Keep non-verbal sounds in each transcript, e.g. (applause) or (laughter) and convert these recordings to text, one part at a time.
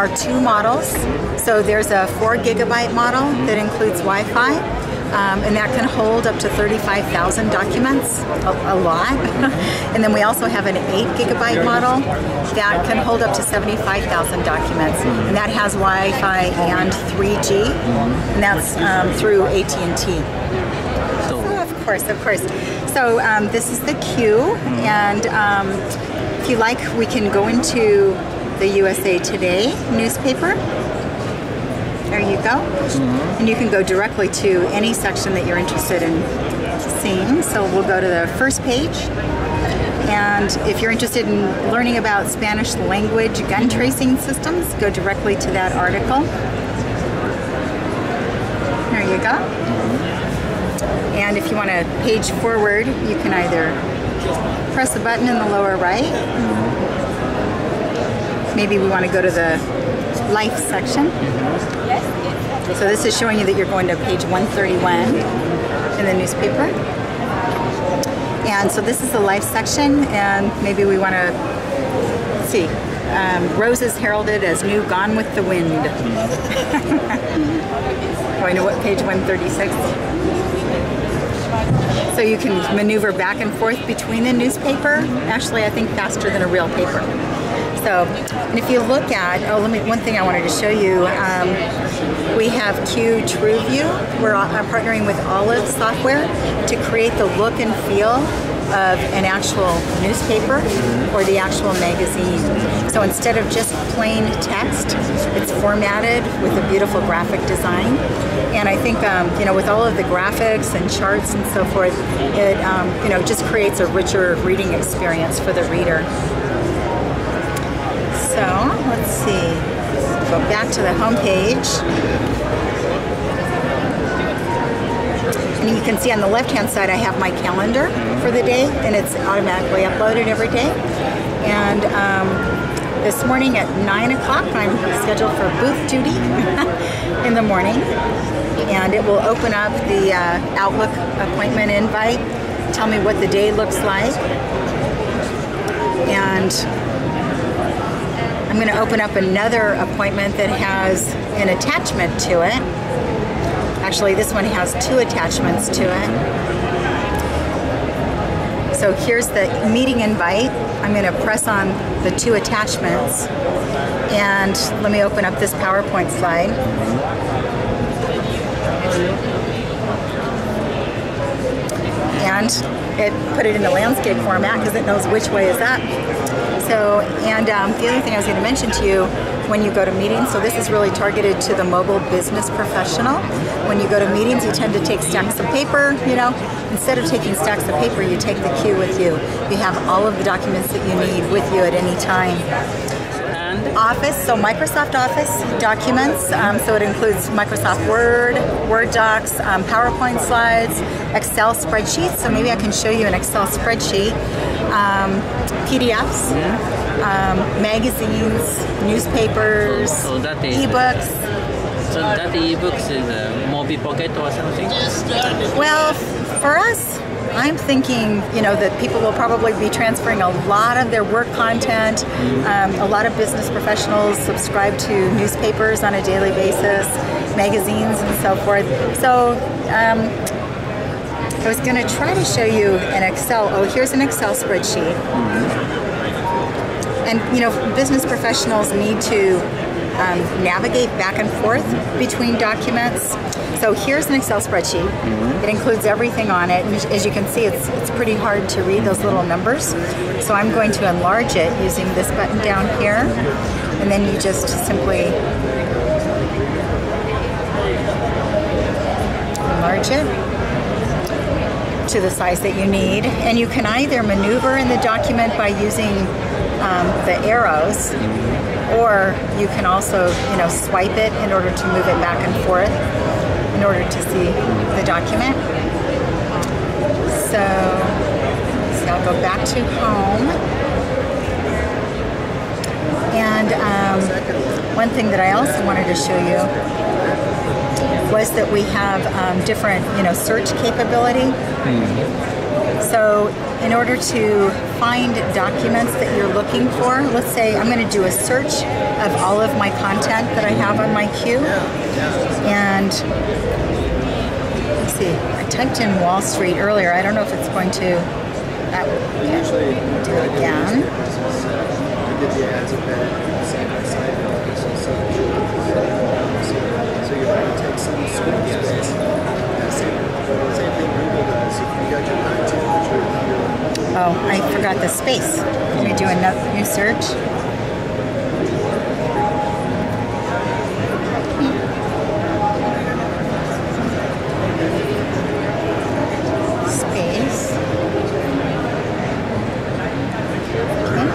are two models. So there's a four gigabyte model that includes Wi-Fi, um, and that can hold up to 35,000 documents, a, a lot. (laughs) and then we also have an eight gigabyte model that can hold up to 75,000 documents, and that has Wi-Fi and 3G, and that's um, through AT&T. Of course, of course. So um, this is the QUE, and um, if you like, we can go into the USA Today newspaper. There you go. Mm-hmm. And you can go directly to any section that you're interested in seeing. So we'll go to the first page. And if you're interested in learning about Spanish language gun tracing systems, go directly to that article. There you go. And if you want to page forward, you can either press the button in the lower right. Maybe we want to go to the life section. So this is showing you that you're going to page 131 in the newspaper. And so this is the life section, and maybe we want to see. Um, Rose is heralded as new Gone with the Wind. (laughs) going to what page 136? So you can maneuver back and forth between the newspaper. Actually, I think faster than a real paper. So, and if you look at, oh, let me, one thing I wanted to show you, um, we have QUE TrueView. We're uh, partnering with Olive Software to create the look and feel of an actual newspaper or the actual magazine. So instead of just plain text, it's formatted with a beautiful graphic design. And I think, um, you know, with all of the graphics and charts and so forth, it, um, you know, just creates a richer reading experience for the reader. So let's see. Go back to the home page. And you can see on the left hand side I have my calendar for the day and it's automatically uploaded every day. And um, this morning at 9 o'clock I'm scheduled for booth duty (laughs) in the morning. And it will open up the uh, Outlook appointment invite, tell me what the day looks like. And I'm going to open up another appointment that has an attachment to it. Actually, this one has two attachments to it. So here's the meeting invite. I'm going to press on the two attachments and let me open up this PowerPoint slide. And it put it in the landscape format because it knows which way is up. So, and um, the other thing I was going to mention to you when you go to meetings, so this is really targeted to the mobile business professional. When you go to meetings, you tend to take stacks of paper, you know. Instead of taking stacks of paper, you take the QUE with you. You have all of the documents that you need with you at any time. And Office, so Microsoft Office documents, um, so it includes Microsoft Word, Word docs, um, PowerPoint slides, Excel spreadsheets, so maybe I can show you an Excel spreadsheet, um, PDFs, um, magazines, newspapers, So- so that is- ebooks. so that ebooks is a Mobipocket or something. Well, for us, I'm thinking, you know, that people will probably be transferring a lot of their work content. Um, a lot of business professionals subscribe to newspapers on a daily basis, magazines, and so forth. So, um, I was going to try to show you an Excel. Oh, here's an Excel spreadsheet. And you know, business professionals need to um, navigate back and forth between documents. So here's an Excel spreadsheet. It includes everything on it, and as you can see, it's it's pretty hard to read those little numbers. So I'm going to enlarge it using this button down here, and then you just simply enlarge it to the size that you need. And you can either maneuver in the document by using um, the arrows, or you can also, you know, swipe it in order to move it back and forth in order to see the document. So, so I'll go back to home. And um, one thing that I also wanted to show you was that we have um, different, you know, search capability. So in order to find documents that you're looking for, let's say I'm going to do a search of all of my content that I have on my QUE. And let's see, I typed in Wall Street earlier. I don't know if it's going to that, okay, do it again. So to take some screen space. You Oh, I forgot the space. Can me do a new search. Space. Okay.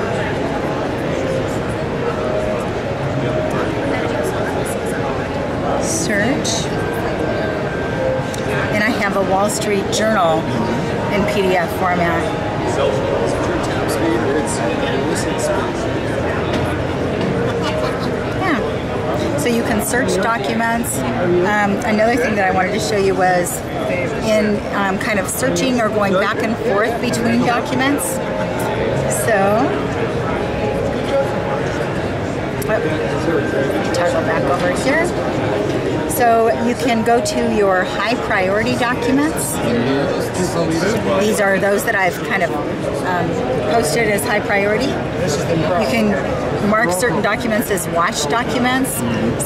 Search. And I have a Wall Street Journal in PDF format. Yeah. So you can search documents. Um, another thing that I wanted to show you was in um, kind of searching or going back and forth between documents. So, oh, back over here. So you can go to your high priority documents. These are those that I've kind of um, posted as high priority. You can mark certain documents as watch documents.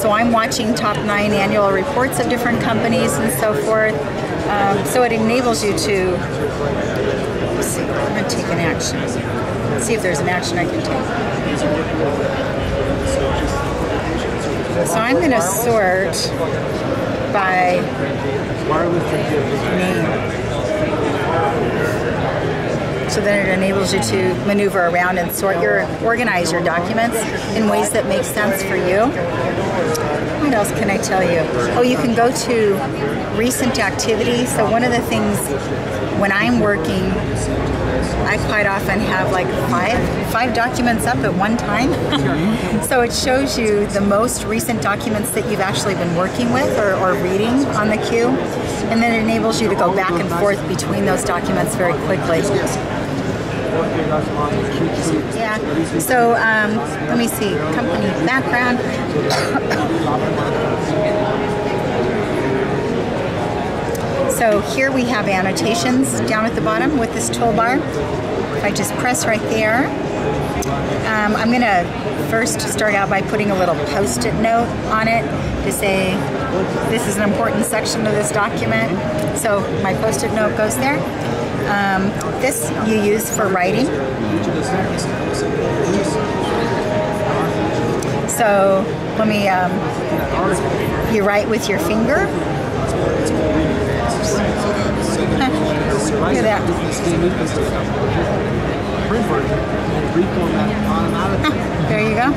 So I'm watching top nine annual reports of different companies and so forth. Um, so it enables you to. Let's see. I'm going to take an action. Let's see if there's an action I can take. So I'm going to sort by name. So then it enables you to maneuver around and sort your, organize your documents in ways that make sense for you. What else can I tell you? Oh, you can go to recent activity. So one of the things when I'm working, I quite often have like five five documents up at one time. (laughs) so it shows you the most recent documents that you've actually been working with or, or reading on the QUE. And then it enables you to go back and forth between those documents very quickly. Yeah. So um, let me see. Company background. So here we have annotations down at the bottom with this toolbar. If I just press right there, um, I'm going to first start out by putting a little post-it note on it to say this is an important section of this document. So my post-it note goes there. Um, this you use for writing. So let me, um, you write with your finger. There you go.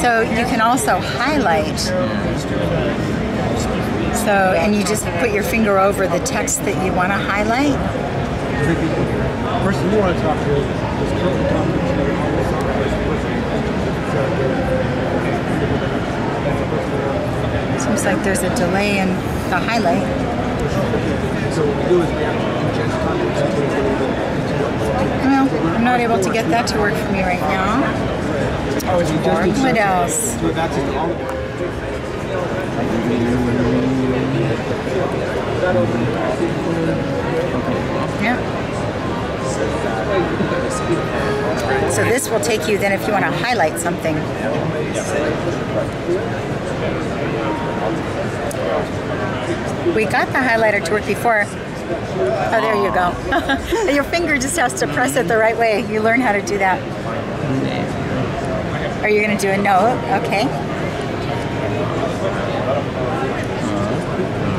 So you can also highlight. So, and you just put your finger over the text that you want to highlight. you want to talk to is currently talking to you on this person. Seems like there's a delay in the highlight. Well, I'm not able to get that to work for me right now. What else? Yeah. So this will take you then if you want to highlight something. We got the highlighter to work before. Oh, there you go. (laughs) Your finger just has to press it the right way. You learn how to do that. Are you going to do a note? Okay.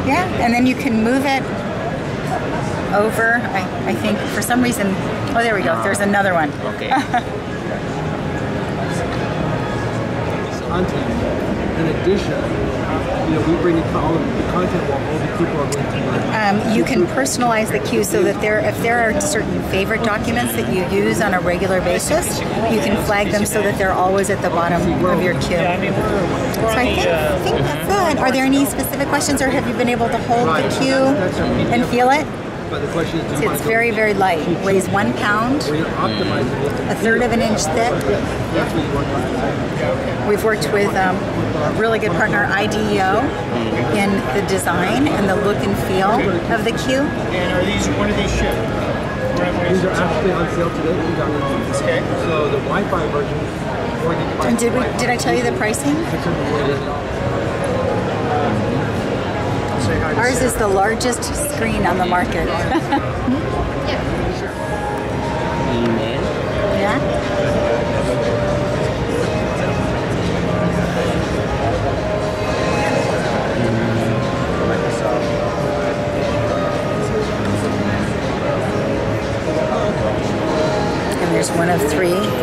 Yeah, and then you can move it over. I, I think for some reason. Oh, there we go. There's another one. Okay. (laughs) content. In addition, you know, we bring in all the content while all the people are going to learn. Um, you can personalize the QUE so that there, if there are certain favorite documents that you use on a regular basis, you can flag them so that they're always at the bottom of your QUE. So I think, I think that's it. Are there any specific questions, or have you been able to hold the QUE and feel it? But the question is, do See, you it's very, very light. Weighs one pound, Where you're optimizing it. a third of an inch thick. That's what you want to We've worked with um, a really good partner, IDEO, in the design and the look and feel of the QUE. And are these, when are these shipped? These are actually on sale today. We got them. Okay. So the Wi-Fi version, And did we? Did I tell you the pricing? Ours is the largest screen on the market. One of three.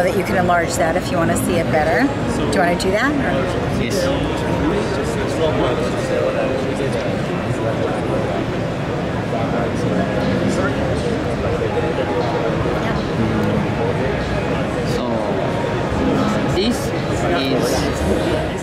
know that you can enlarge that if you want to see it better. Do you want to do that? Or? Yes. So this is